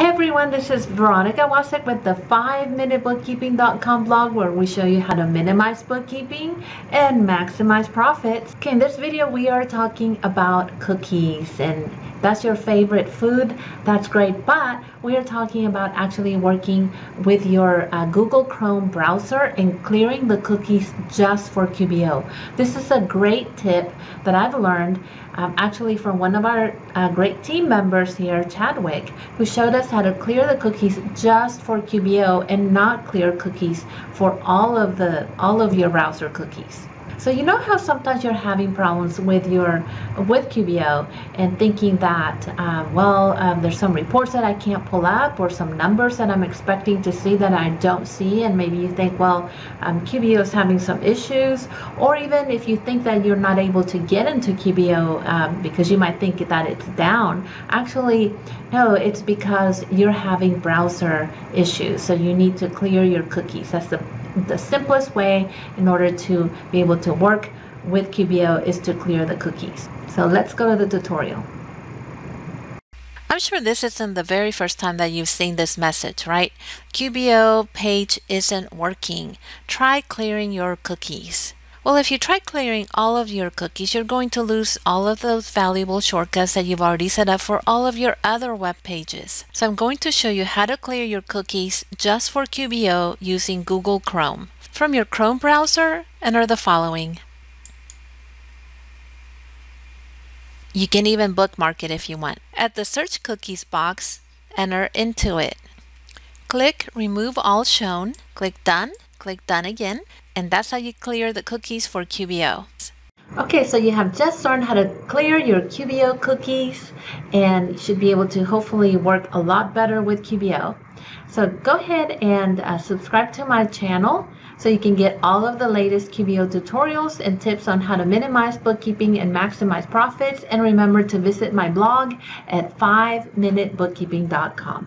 Hey everyone, this is Veronica Wasek with the 5minutebookkeeping.com blog where we show you how to minimize bookkeeping and maximize profits. Okay, in this video we are talking about cookies and that's your favorite food, that's great, but we are talking about actually working with your uh, Google Chrome browser and clearing the cookies just for QBO. This is a great tip that I've learned um, actually from one of our uh, great team members here, Chadwick, who showed us how to clear the cookies just for QBO and not clear cookies for all of the all of your browser cookies. So you know how sometimes you're having problems with your with QBO and thinking that um, well um, there's some reports that I can't pull up or some numbers that I'm expecting to see that I don't see and maybe you think well um, QBO is having some issues. Or even if you think that you're not able to get into QBO um, because you might think that it's down actually no it's because you're having browser issues. So you need to clear your cookies. That's the the simplest way in order to be able to work with QBO is to clear the cookies. So let's go to the tutorial. I'm sure this isn't the very first time that you've seen this message, right? QBO page isn't working. Try clearing your cookies. Well, if you try clearing all of your cookies, you're going to lose all of those valuable shortcuts that you've already set up for all of your other web pages. So I'm going to show you how to clear your cookies just for QBO using Google Chrome. From your Chrome browser, enter the following. You can even bookmark it if you want. At the search cookies box, enter Intuit. Click remove all shown, click done, click done again, and that's how you clear the cookies for QBO. Okay, so you have just learned how to clear your QBO cookies and should be able to hopefully work a lot better with QBO. So go ahead and uh, subscribe to my channel so you can get all of the latest QBO tutorials and tips on how to minimize bookkeeping and maximize profits. And remember to visit my blog at 5minutebookkeeping.com.